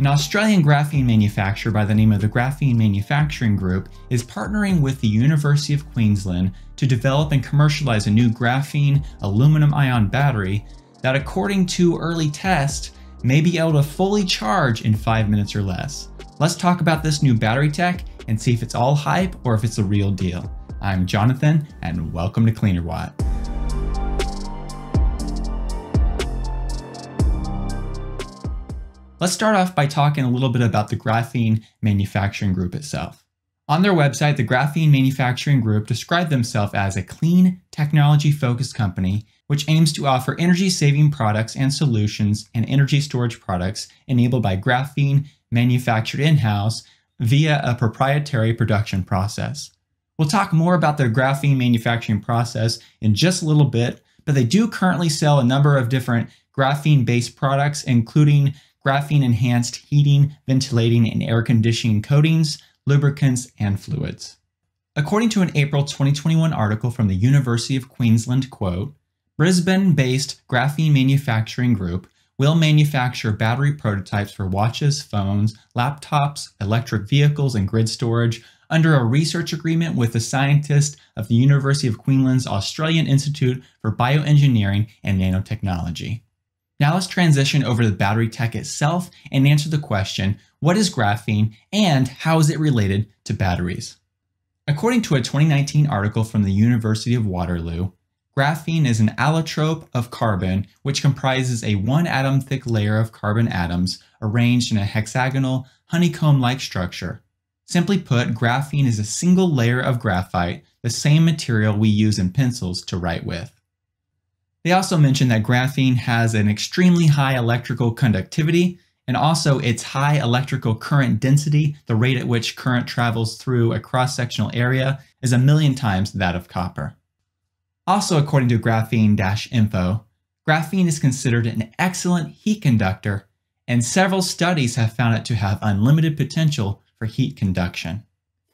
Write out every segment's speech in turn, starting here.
An Australian graphene manufacturer by the name of the Graphene Manufacturing Group is partnering with the University of Queensland to develop and commercialize a new graphene aluminum ion battery that, according to early tests, may be able to fully charge in 5 minutes or less. Let's talk about this new battery tech and see if it's all hype or if it's the real deal. I'm Jonathan, and welcome to Cleaner Let's start off by talking a little bit about the Graphene Manufacturing Group itself. On their website, the Graphene Manufacturing Group described themselves as a clean, technology focused company which aims to offer energy saving products and solutions and energy storage products enabled by graphene manufactured in house via a proprietary production process. We'll talk more about their graphene manufacturing process in just a little bit, but they do currently sell a number of different graphene based products, including graphene enhanced heating, ventilating, and air conditioning coatings, lubricants, and fluids. According to an April 2021 article from the University of Queensland, quote, Brisbane-based Graphene Manufacturing Group will manufacture battery prototypes for watches, phones, laptops, electric vehicles, and grid storage under a research agreement with the scientists of the University of Queensland's Australian Institute for Bioengineering and Nanotechnology. Now let's transition over to the battery tech itself and answer the question, what is graphene and how is it related to batteries? According to a 2019 article from the University of Waterloo, graphene is an allotrope of carbon which comprises a one atom thick layer of carbon atoms arranged in a hexagonal honeycomb-like structure. Simply put, graphene is a single layer of graphite, the same material we use in pencils to write with. They also mentioned that graphene has an extremely high electrical conductivity and also its high electrical current density, the rate at which current travels through a cross-sectional area, is a million times that of copper. Also, according to graphene-info, graphene is considered an excellent heat conductor, and several studies have found it to have unlimited potential for heat conduction.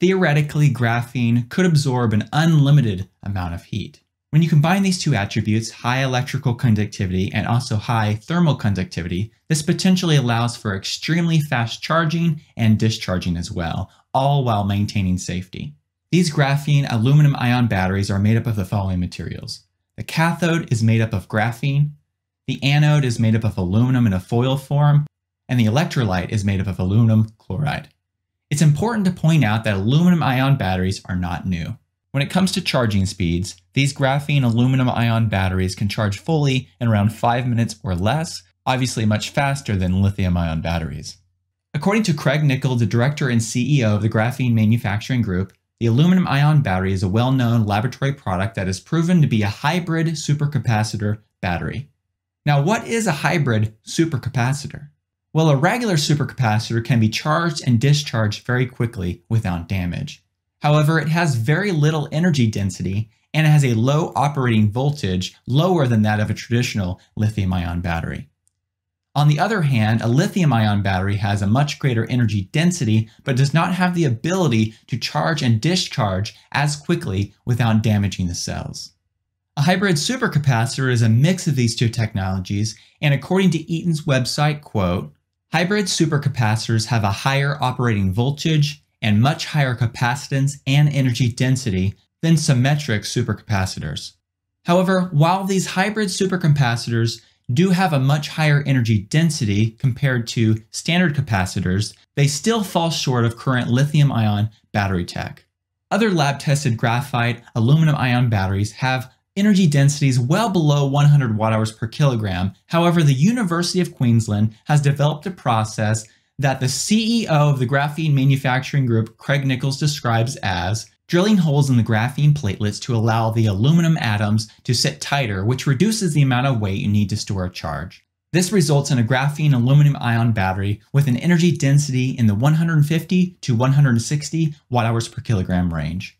Theoretically, graphene could absorb an unlimited amount of heat. When you combine these two attributes, high electrical conductivity and also high thermal conductivity, this potentially allows for extremely fast charging and discharging as well, all while maintaining safety. These graphene aluminum ion batteries are made up of the following materials. The cathode is made up of graphene, the anode is made up of aluminum in a foil form, and the electrolyte is made up of aluminum chloride. It's important to point out that aluminum ion batteries are not new. When it comes to charging speeds, these graphene aluminum ion batteries can charge fully in around 5 minutes or less, obviously much faster than lithium ion batteries. According to Craig Nicol, the director and CEO of the Graphene Manufacturing Group, the aluminum ion battery is a well known laboratory product that is proven to be a hybrid supercapacitor battery. Now, what is a hybrid supercapacitor? Well, a regular supercapacitor can be charged and discharged very quickly without damage. However, it has very little energy density and it has a low operating voltage, lower than that of a traditional lithium ion battery. On the other hand, a lithium ion battery has a much greater energy density, but does not have the ability to charge and discharge as quickly without damaging the cells. A hybrid supercapacitor is a mix of these two technologies, and according to Eaton's website, quote, hybrid supercapacitors have a higher operating voltage, and much higher capacitance and energy density than symmetric supercapacitors. However, while these hybrid supercapacitors do have a much higher energy density compared to standard capacitors, they still fall short of current lithium ion battery tech. Other lab tested graphite aluminum ion batteries have energy densities well below 100 watt hours per kilogram. However, the University of Queensland has developed a process that the CEO of the graphene manufacturing group, Craig Nichols, describes as drilling holes in the graphene platelets to allow the aluminum atoms to sit tighter, which reduces the amount of weight you need to store a charge. This results in a graphene aluminum ion battery with an energy density in the 150 to 160 watt hours per kilogram range.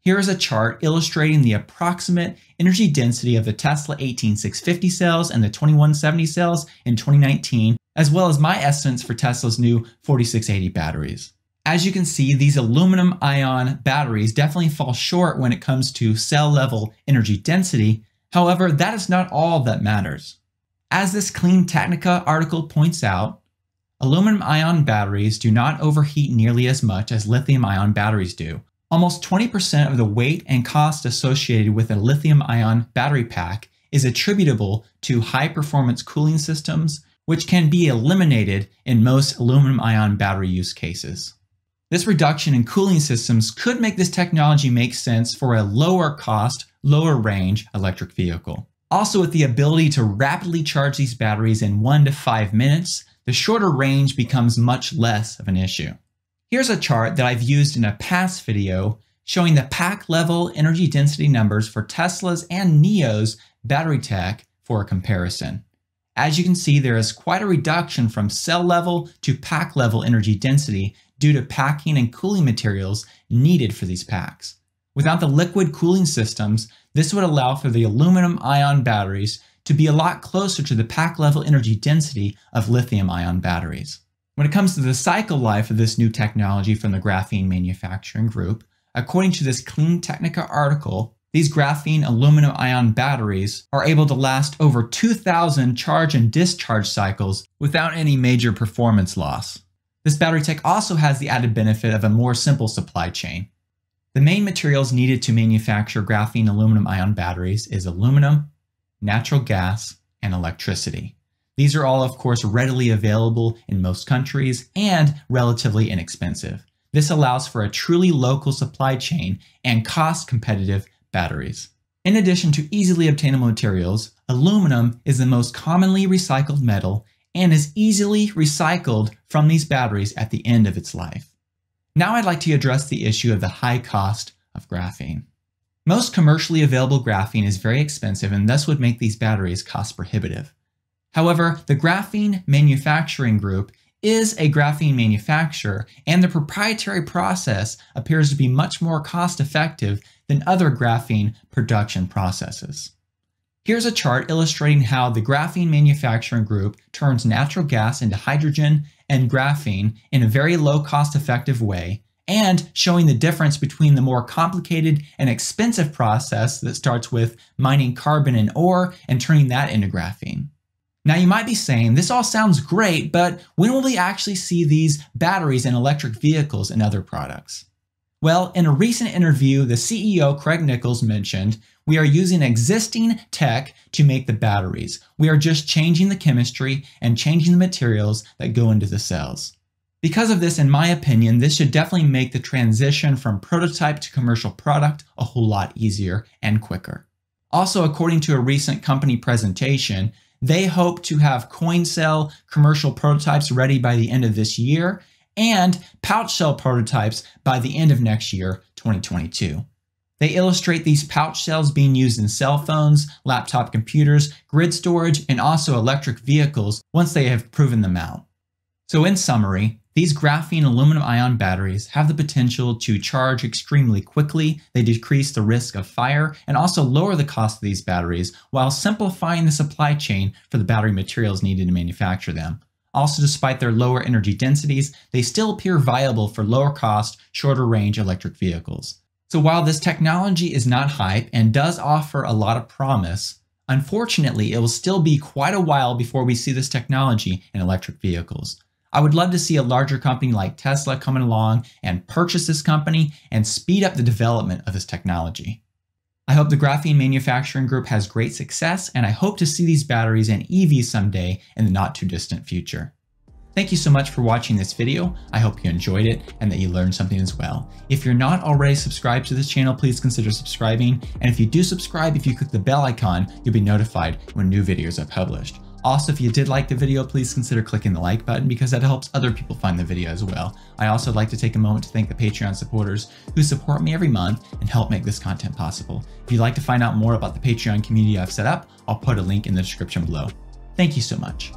Here is a chart illustrating the approximate energy density of the Tesla 18650 cells and the 2170 cells in 2019 as well as my estimates for Tesla's new 4680 batteries. As you can see, these aluminum ion batteries definitely fall short when it comes to cell level energy density. However, that is not all that matters. As this Clean Technica article points out, Aluminum ion batteries do not overheat nearly as much as lithium ion batteries do. Almost 20% of the weight and cost associated with a lithium ion battery pack is attributable to high performance cooling systems, which can be eliminated in most aluminum ion battery use cases. This reduction in cooling systems could make this technology make sense for a lower cost, lower range electric vehicle. Also, with the ability to rapidly charge these batteries in one to five minutes, the shorter range becomes much less of an issue. Here's a chart that I've used in a past video showing the pack level energy density numbers for Tesla's and NIO's battery tech for a comparison. As you can see, there is quite a reduction from cell level to pack level energy density due to packing and cooling materials needed for these packs. Without the liquid cooling systems, this would allow for the aluminum ion batteries to be a lot closer to the pack level energy density of lithium ion batteries. When it comes to the cycle life of this new technology from the graphene manufacturing group, according to this Clean Technica article, these graphene aluminum ion batteries are able to last over 2,000 charge and discharge cycles without any major performance loss. This battery tech also has the added benefit of a more simple supply chain. The main materials needed to manufacture graphene aluminum ion batteries is aluminum, natural gas, and electricity. These are all, of course, readily available in most countries and relatively inexpensive. This allows for a truly local supply chain and cost competitive batteries. In addition to easily obtainable materials, aluminum is the most commonly recycled metal and is easily recycled from these batteries at the end of its life. Now I'd like to address the issue of the high cost of graphene. Most commercially available graphene is very expensive and thus would make these batteries cost prohibitive. However, the Graphene Manufacturing Group is a graphene manufacturer, and the proprietary process appears to be much more cost effective than other graphene production processes. Here's a chart illustrating how the Graphene Manufacturing Group turns natural gas into hydrogen and graphene in a very low cost effective way, and showing the difference between the more complicated and expensive process that starts with mining carbon and ore and turning that into graphene. Now you might be saying, this all sounds great, but when will we actually see these batteries in electric vehicles and other products? Well, in a recent interview, the CEO Craig Nichols mentioned, we are using existing tech to make the batteries. We are just changing the chemistry and changing the materials that go into the cells. Because of this, in my opinion, this should definitely make the transition from prototype to commercial product a whole lot easier and quicker. Also, according to a recent company presentation, they hope to have coin cell commercial prototypes ready by the end of this year and pouch cell prototypes by the end of next year, 2022. They illustrate these pouch cells being used in cell phones, laptop computers, grid storage, and also electric vehicles once they have proven them out. So in summary, these graphene aluminum ion batteries have the potential to charge extremely quickly, they decrease the risk of fire, and also lower the cost of these batteries while simplifying the supply chain for the battery materials needed to manufacture them. Also, despite their lower energy densities, they still appear viable for lower cost, shorter range electric vehicles. So while this technology is not hype and does offer a lot of promise, unfortunately it will still be quite a while before we see this technology in electric vehicles. I would love to see a larger company like Tesla coming along and purchase this company and speed up the development of this technology. I hope the Graphene Manufacturing Group has great success, and I hope to see these batteries in EVs someday in the not too distant future. Thank you so much for watching this video. I hope you enjoyed it and that you learned something as well. If you're not already subscribed to this channel, please consider subscribing. And if you do subscribe, if you click the bell icon, you'll be notified when new videos are published. Also, if you did like the video, please consider clicking the like button because that helps other people find the video as well. I also like to take a moment to thank the Patreon supporters who support me every month and help make this content possible. If you'd like to find out more about the Patreon community I've set up, I'll put a link in the description below. Thank you so much.